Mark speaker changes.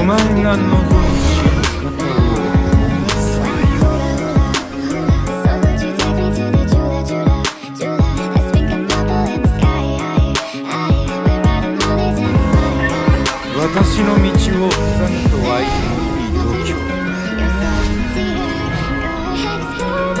Speaker 1: お前が望む私の道を塞ぐとは ICB 東